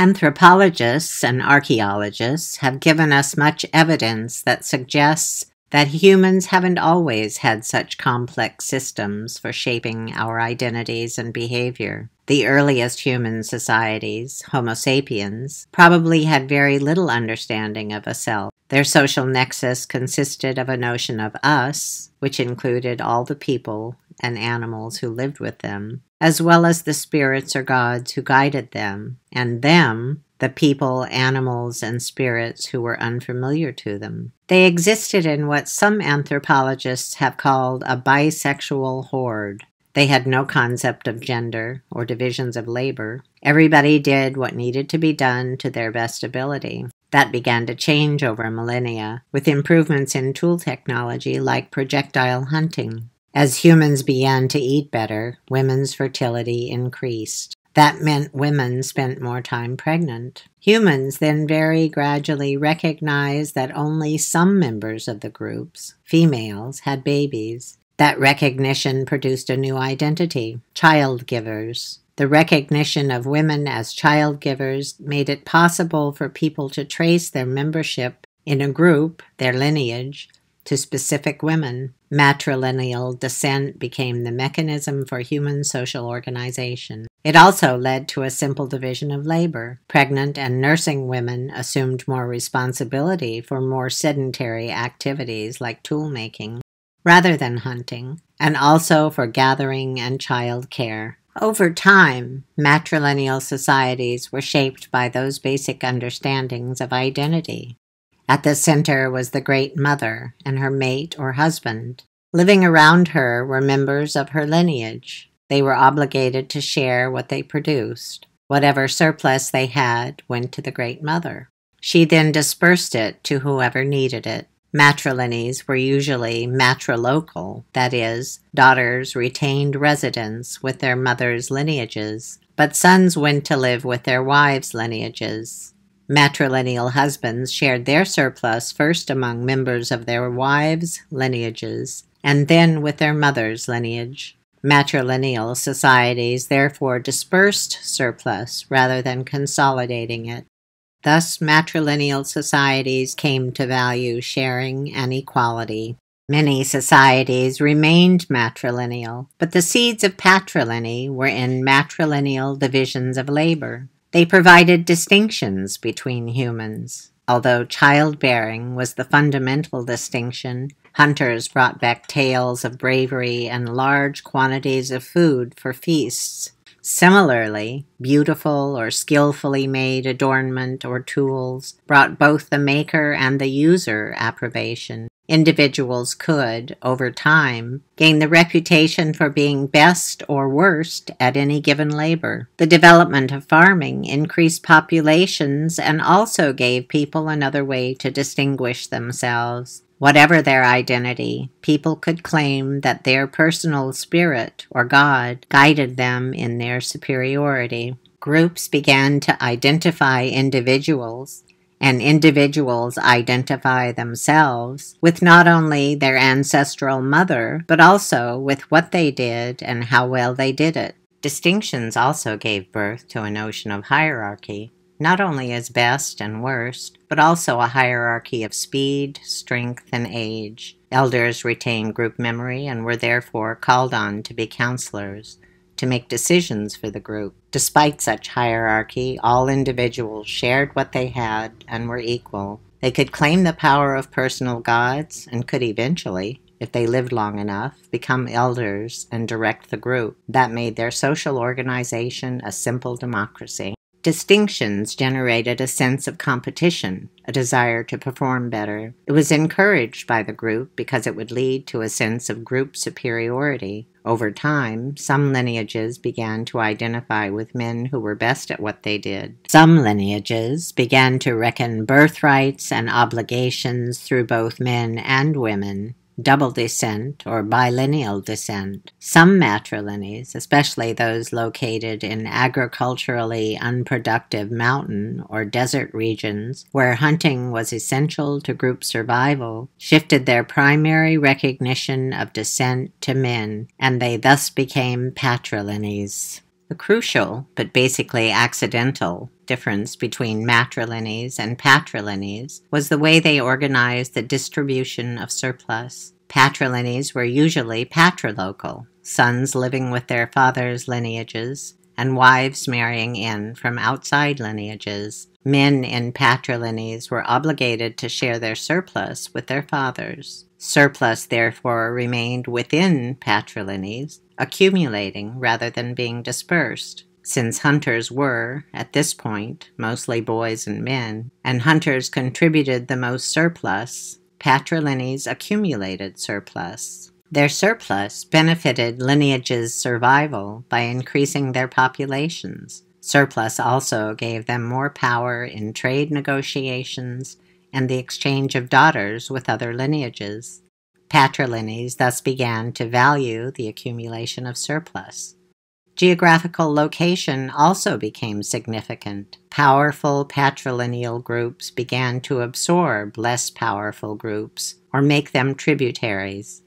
Anthropologists and archaeologists have given us much evidence that suggests that humans haven't always had such complex systems for shaping our identities and behavior. The earliest human societies, Homo sapiens, probably had very little understanding of a self. Their social nexus consisted of a notion of us, which included all the people and animals who lived with them, as well as the spirits or gods who guided them, and them, the people, animals, and spirits who were unfamiliar to them. They existed in what some anthropologists have called a bisexual horde. They had no concept of gender or divisions of labor. Everybody did what needed to be done to their best ability. That began to change over millennia, with improvements in tool technology like projectile hunting. As humans began to eat better, women's fertility increased. That meant women spent more time pregnant. Humans then very gradually recognized that only some members of the groups, females, had babies. That recognition produced a new identity child givers. The recognition of women as child givers made it possible for people to trace their membership in a group, their lineage, to specific women. Matrilineal descent became the mechanism for human social organization. It also led to a simple division of labor. Pregnant and nursing women assumed more responsibility for more sedentary activities like tool making rather than hunting, and also for gathering and child care. Over time, matrilineal societies were shaped by those basic understandings of identity. At the center was the Great Mother and her mate or husband. Living around her were members of her lineage. They were obligated to share what they produced. Whatever surplus they had went to the Great Mother. She then dispersed it to whoever needed it. Matrilines were usually matrilocal, that is, daughters retained residence with their mother's lineages, but sons went to live with their wives' lineages. Matrilineal husbands shared their surplus first among members of their wives' lineages, and then with their mother's lineage. Matrilineal societies therefore dispersed surplus rather than consolidating it. Thus, matrilineal societies came to value sharing and equality. Many societies remained matrilineal, but the seeds of patrilineal were in matrilineal divisions of labor. They provided distinctions between humans. Although childbearing was the fundamental distinction, hunters brought back tales of bravery and large quantities of food for feasts. Similarly, beautiful or skillfully made adornment or tools brought both the maker and the user approbation. Individuals could, over time, gain the reputation for being best or worst at any given labor. The development of farming increased populations and also gave people another way to distinguish themselves. Whatever their identity, people could claim that their personal spirit or God guided them in their superiority. Groups began to identify individuals, and individuals identify themselves with not only their ancestral mother, but also with what they did and how well they did it. Distinctions also gave birth to a notion of hierarchy not only as best and worst, but also a hierarchy of speed, strength, and age. Elders retained group memory and were therefore called on to be counselors, to make decisions for the group. Despite such hierarchy, all individuals shared what they had and were equal. They could claim the power of personal gods and could eventually, if they lived long enough, become elders and direct the group. That made their social organization a simple democracy. Distinctions generated a sense of competition, a desire to perform better. It was encouraged by the group because it would lead to a sense of group superiority. Over time, some lineages began to identify with men who were best at what they did. Some lineages began to reckon birthrights and obligations through both men and women double descent or bilineal descent. Some matrilineals, especially those located in agriculturally unproductive mountain or desert regions where hunting was essential to group survival, shifted their primary recognition of descent to men, and they thus became patrilineals. The crucial, but basically accidental, difference between matrilinees and patrilinees was the way they organized the distribution of surplus. Patrilinees were usually patrilocal, sons living with their father's lineages, and wives marrying in from outside lineages. Men in patrilinees were obligated to share their surplus with their fathers. Surplus therefore remained within patrilinees, accumulating rather than being dispersed. Since hunters were, at this point, mostly boys and men, and hunters contributed the most surplus, patrilinees accumulated surplus. Their surplus benefited lineages' survival by increasing their populations. Surplus also gave them more power in trade negotiations and the exchange of daughters with other lineages. Patrilinees thus began to value the accumulation of surplus. Geographical location also became significant. Powerful patrilineal groups began to absorb less powerful groups or make them tributaries.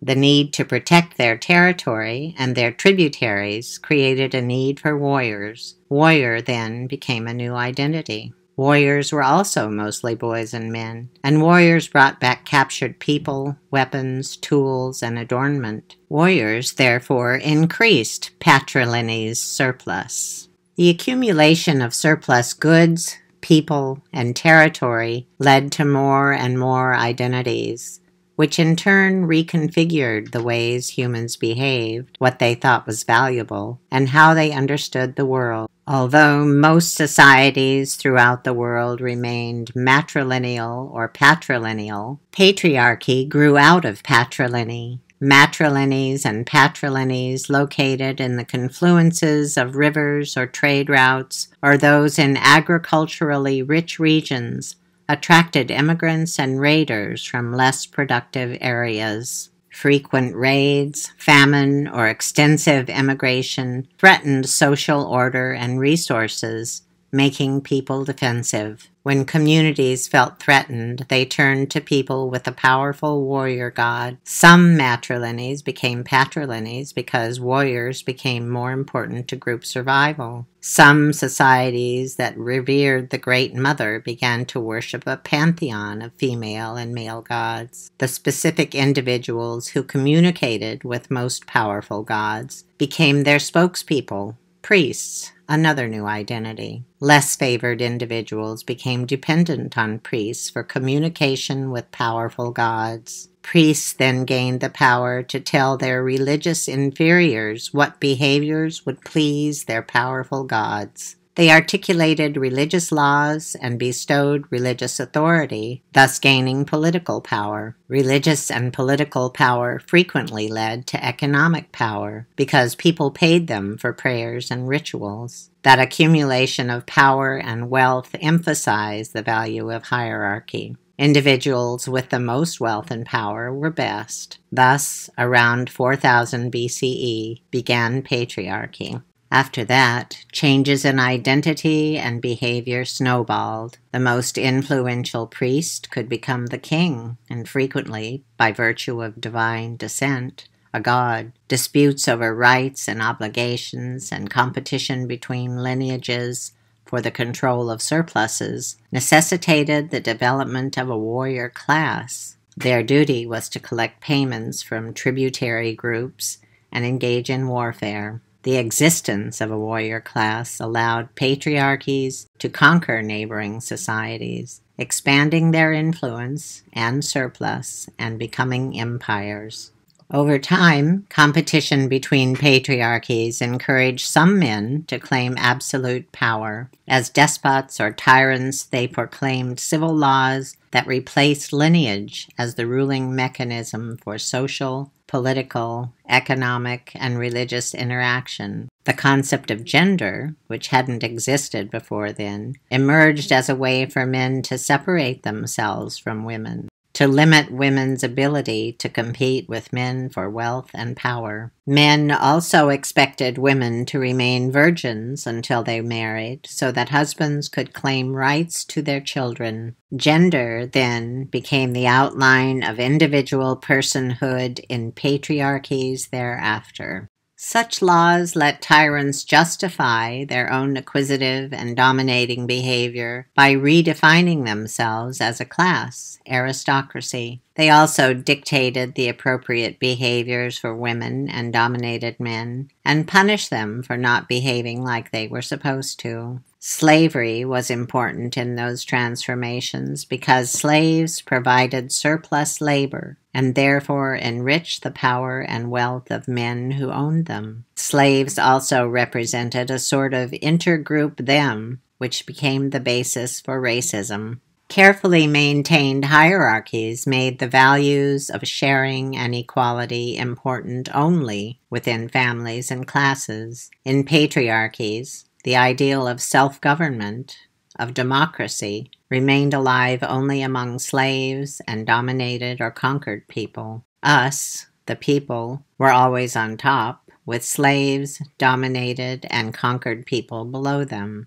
The need to protect their territory and their tributaries created a need for warriors. Warrior then became a new identity. Warriors were also mostly boys and men, and warriors brought back captured people, weapons, tools, and adornment. Warriors, therefore, increased patrilinees' surplus. The accumulation of surplus goods, people, and territory led to more and more identities which in turn reconfigured the ways humans behaved, what they thought was valuable, and how they understood the world. Although most societies throughout the world remained matrilineal or patrilineal, patriarchy grew out of patrilineal. Matrilinees and patrilinees located in the confluences of rivers or trade routes, or those in agriculturally rich regions, attracted immigrants and raiders from less productive areas. Frequent raids, famine, or extensive emigration threatened social order and resources, making people defensive. When communities felt threatened, they turned to people with a powerful warrior god. Some matrilinees became patrilinees because warriors became more important to group survival. Some societies that revered the Great Mother began to worship a pantheon of female and male gods. The specific individuals who communicated with most powerful gods became their spokespeople, priests, another new identity. Less favored individuals became dependent on priests for communication with powerful gods. Priests then gained the power to tell their religious inferiors what behaviors would please their powerful gods. They articulated religious laws and bestowed religious authority, thus gaining political power. Religious and political power frequently led to economic power because people paid them for prayers and rituals. That accumulation of power and wealth emphasized the value of hierarchy. Individuals with the most wealth and power were best. Thus, around 4000 BCE began patriarchy. After that, changes in identity and behavior snowballed. The most influential priest could become the king, and frequently, by virtue of divine descent, a god. Disputes over rights and obligations and competition between lineages for the control of surpluses necessitated the development of a warrior class. Their duty was to collect payments from tributary groups and engage in warfare. The existence of a warrior class allowed patriarchies to conquer neighboring societies, expanding their influence and surplus and becoming empires. Over time, competition between patriarchies encouraged some men to claim absolute power. As despots or tyrants, they proclaimed civil laws that replaced lineage as the ruling mechanism for social, political, economic, and religious interaction. The concept of gender, which hadn't existed before then, emerged as a way for men to separate themselves from women to limit women's ability to compete with men for wealth and power. Men also expected women to remain virgins until they married so that husbands could claim rights to their children. Gender then became the outline of individual personhood in patriarchies thereafter. Such laws let tyrants justify their own acquisitive and dominating behavior by redefining themselves as a class, aristocracy. They also dictated the appropriate behaviors for women and dominated men, and punished them for not behaving like they were supposed to. Slavery was important in those transformations because slaves provided surplus labor and therefore enriched the power and wealth of men who owned them. Slaves also represented a sort of intergroup them, which became the basis for racism. Carefully maintained hierarchies made the values of sharing and equality important only within families and classes. In patriarchies, the ideal of self government, of democracy, remained alive only among slaves and dominated or conquered people. Us, the people, were always on top, with slaves, dominated, and conquered people below them.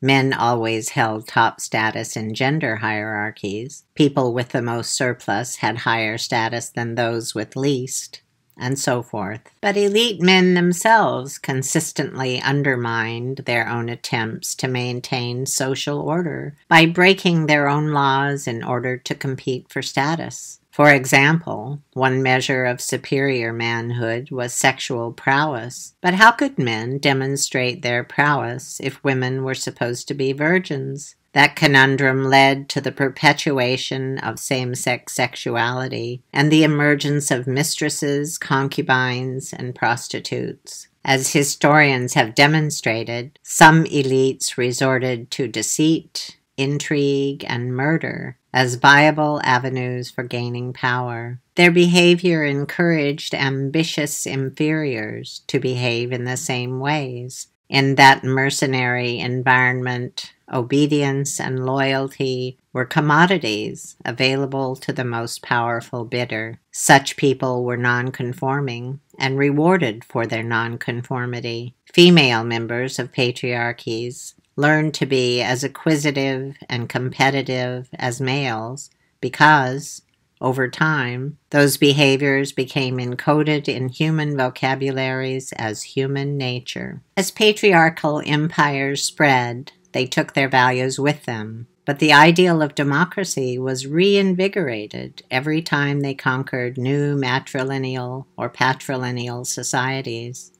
Men always held top status in gender hierarchies. People with the most surplus had higher status than those with least and so forth. But elite men themselves consistently undermined their own attempts to maintain social order by breaking their own laws in order to compete for status. For example, one measure of superior manhood was sexual prowess. But how could men demonstrate their prowess if women were supposed to be virgins? That conundrum led to the perpetuation of same sex sexuality and the emergence of mistresses, concubines, and prostitutes. As historians have demonstrated, some elites resorted to deceit, intrigue, and murder as viable avenues for gaining power. Their behavior encouraged ambitious inferiors to behave in the same ways. In that mercenary environment, obedience, and loyalty were commodities available to the most powerful bidder. Such people were nonconforming and rewarded for their nonconformity. Female members of patriarchies learned to be as acquisitive and competitive as males because, over time, those behaviors became encoded in human vocabularies as human nature. As patriarchal empires spread, they took their values with them. But the ideal of democracy was reinvigorated every time they conquered new matrilineal or patrilineal societies.